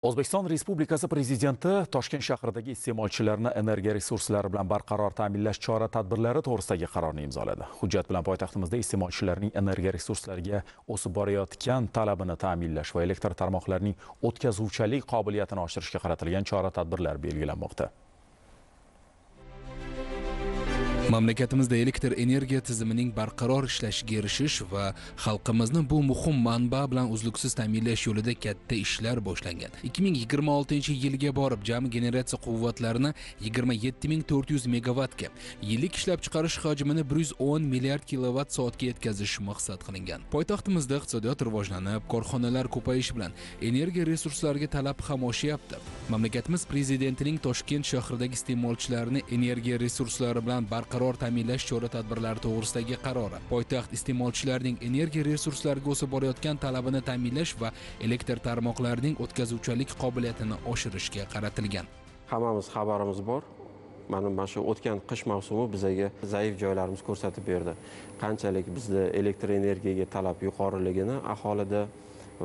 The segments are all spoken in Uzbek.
o'zbekiston respublikasi prezidenti toshkent shahridagi iste'molchilarni energiya resurslari bilan barqaror ta'minlash chora tadbirlari to'g'risidagi qarorni imzoladi. Hujjat bilan poytaxtimizda iste'molchilarning energiya resurslariga o'sib borayotgan talabini ta'minlash va elektr tarmoqlarining o'tkazuvchanlik qobiliyatini oshirishga qaratilgan chora tadbirlar belgilanmoqda. Mamlakatimizda elektr energiya tizimining barqaror ishlashiga erishish va xalqimizni bu muhim manba bilan uzluksiz ta'minlash yo'lida katta ishlar boshlangan. 2026 yilga borib jami generatsiya quvvatlarini 27400 megavatga yillik ishlab chiqarish hajmini 110 milliard kilovat soatga yetkazish maqsad qilingan. Poytaxtimizda iqtisodiyot rivojlanib korxonalar ko'payishi bilan energiya resurslariga talab ham oshyapti. Mamlakatimiz prezidentining toshkent shahridagi iste'molchilarni energiya resurslari bilan barqaror ta'minlash chora tadbirlari to'g'risidagi qarori. Poytaxt iste'molchilarining energiya resurslariga o'sib borayotgan talabini ta'minlash va elektr tarmoqlarining o'tkazuvchanlik qobiliyatini oshirishga qaratilgan. Hammamiz xabarimiz bor. Mana mana shu o'tgan qish mavsumi bizaga zaif joylarimiz ko'rsatib berdi. Qanchalik bizda elektr energiyaga talab yuqoriligini aholida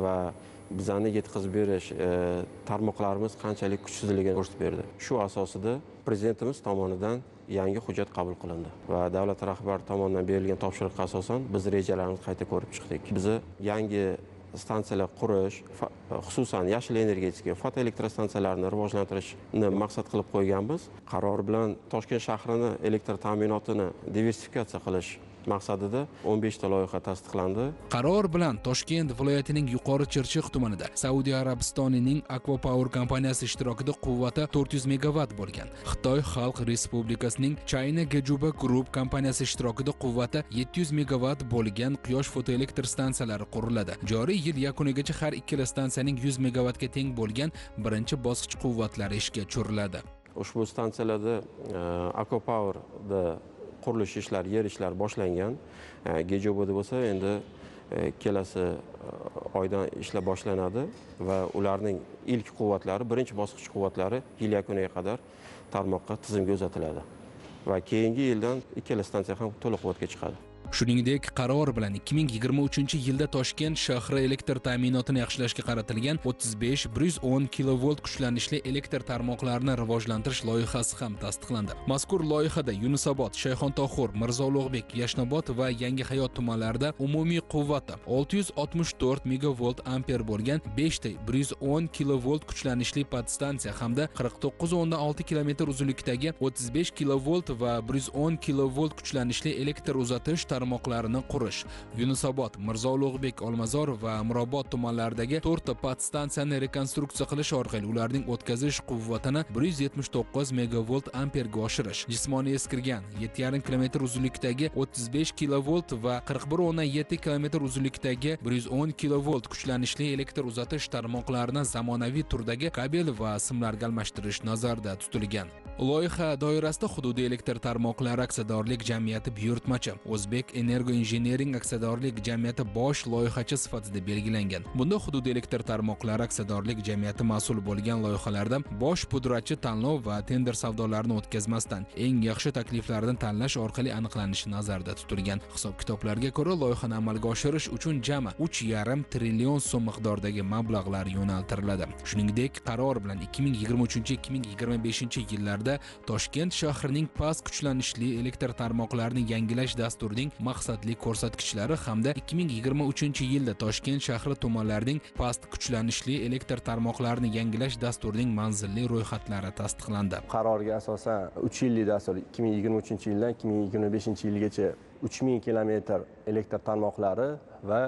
va bizani yetkazib berish e, tarmoqlarimiz qanchalik kuchsizligini ko'rsatib berdi. Shu asosida prezidentimiz tomonidan yangi hujjat qabul qilindi va davlat rahbari tomonidan berilgan topshiriqqa asosan biz rejalarimizni qayta ko'rib chiqdik. Bizni yangi stansiyalar qurish xususan yashil energetika fotoelektrostansiyalarni rivojlantirishni maqsad qilib qo'yganmiz. Qaror bilan toshkent shahrini elektr ta'minotini diversifikatsiya qilish maqsadida 15 ta loyiha tasdiqlandi. Qaror bilan toshkent viloyatining yuqori chirchiq tumanida saudiya arabistonining aquapower kompaniyasi ishtirokida quvvati 400 megawatt bo'lgan. Xitoy xalq respublikasining china gajuba group kompaniyasi ishtirokida quvvati 700 megawatt bo'lgan quyosh fotoelektr stansiyalari quriladi. Joriy yil yakunigacha har ikkala stansiyaning 100 megawattga teng bo'lgan birinchi bosqich quvvatlari ishga tushiriladi. Ushbu stansiyalarda uh, aquapowerda qurilish ishlari yer ishlari boshlangan. E, gejoboda bo'lsa endi e, kelasi e, oydan ishlar boshlanadi va ularning ilk quvvatlari birinchi bosqich quvvatlari yil yakuniga qadar tarmoqqa tizimga uzatiladi va keyingi yildan ikkala stansiya ham to'liq quvvatga chiqadi. Shuningdek qaror bilan 2023 yilda toshkent shahri elektr ta'minotini yaxshilashga qaratilgan 35-110 kilovolt kuchlanishli elektr tarmoqlarini rivojlantirish loyihasi ham tasdiqlandi. Mazkur loyihada yunusobod shayxontohur mirzo ulug'bek yashnobod va yangi hayot tumanlarida umumiy quvvati 664 megavolt amper bo'lgan 5 ta 110 kilovolt kuchlanishli podstansiya hamda 49.6 kilometr uzunlikdagi 35 kilovolt va 110 kilovolt kuchlanishli elektr uzatish tarmoqlarini qurish. Yunusobod mirzo ulug'bek olmazor va mirobod tumanlaridagi to'rtta podstansiyani rekonstruksiya qilish orqali ularning o'tkazish quvvatini 179 megavolt amperga oshirish. Jismoniy eskirgan 7,5 kilometr uzunlikdagi 35 kilovolt va 41,7 kilometr uzunlikdagi 110 kilovolt kuchlanishli elektr uzatish tarmoqlarini zamonaviy turdagi kabel va simlarga almashtirish nazarda tutilgan. Loyiha doirasida hududiy elektr tarmoqlari aksiyadorlik jamiyati buyurtmachi o'zbek energo injenering aksiyadorlik jamiyati bosh loyihachi sifatida belgilangan. Bunda hududiy elektr tarmoqlari aksiyadorlik jamiyati mas'ul bo'lgan loyihalarda bosh pudratchi tanlov va tender savdolarini o'tkazmasdan eng yaxshi takliflarni tanlash orqali aniqlanishi nazarda tutilgan. Hisob kitoblarga ko'ra loyihani amalga oshirish uchun jami uch yarim trillion so'm miqdordagi mablag'lar yo'naltiriladi. Shuningdek qaror bilan 2023-2025 yillarda toshkent shahrining past kuchlanishli elektr tarmoqlarini yangilash dasturining maqsadli ko'rsatkichlari hamda 2023 yilda toshkent shahri tumanlarining past kuchlanishli elektr tarmoqlarini yangilash dasturining manzilli ro'yxatlari tasdiqlandi. Qarorga asosan 3 yillik dastur 2023 yildan 2025 yilgacha 3000 kilometr elektr tarmoqlari va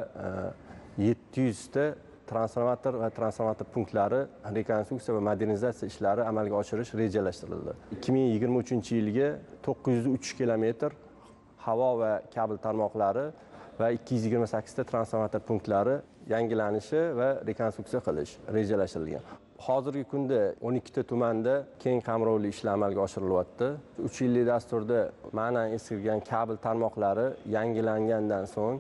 e, 700 ta transformator va transformator punktlari rekonstruksiya va modernizatsiya ishlari amalga oshirish rejalashtirildi. 2023 yilga 903 kilometr havo va kabel tarmoqlari va 228 ta transformator punktlari yangilanishi va rekonstruksiya qilish rejalashtirilgan. Hozirgi kunda 12 ta tumanda keng qamrovli ishlar amalga oshirilyapti. 3 yillik dasturda ma'nan eskirgan kabel tarmoqlari yangilangandan so'ng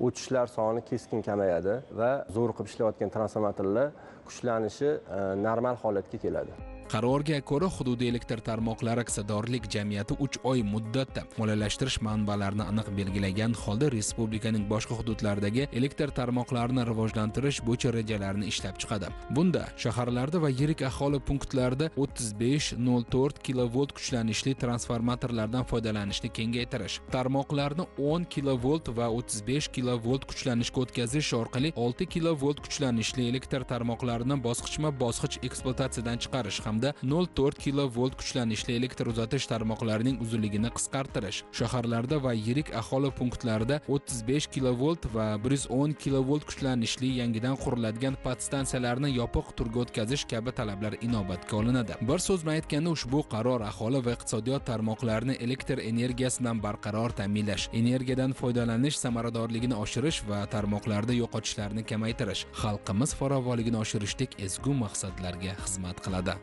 o'tishlar soni keskin kamayadi va zo'riqib ishlayotgan transformatorlar kuchlanishi e, normal holatga keladi. Qarorga ko'ra hududiy elektr tarmoqlari aksiyadorlik jamiyati 3 oy muddatda moliyalashtirish manbalarini aniq belgilagan holda respublikaning boshqa hududlaridagi elektr tarmoqlarini rivojlantirish bo'yicha rejalarni ishlab chiqadi. Bunda shaharlarda va yirik aholi punktlarida 35-04 kilovolt kuchlanishli transformatorlardan foydalanishni kengaytirish tarmoqlarni 10 kilovolt va 35 kilovolt kuchlanishga o'tkazish orqali 6 kilovolt kuchlanishli elektr tarmoqlarini bosqichma bosqich ekspluatatsiyadan chiqarish hamda 0.4 kilovolt kuchlanishli elektr uzatish tarmoqlarining uzunligini qisqartirish. Shaharlarda va yirik aholi punktlarida 35 kilovolt va 110 kilovolt kuchlanishli yangidan quriladigan podstansiyalarni yopiq turga o'tkazish kabi talablar inobatga olinadi. Bir so'z bilan aytganda ushbu qaror aholi va iqtisodiyot tarmoqlarini elektr energiyasi bilan barqaror ta'minlash energiyadan foydalanish samaradorligini oshirish va tarmoqlarda yo'qotishlarni kamaytirish xalqimiz farovonligini oshirishdek ezgu maqsadlarga xizmat qiladi.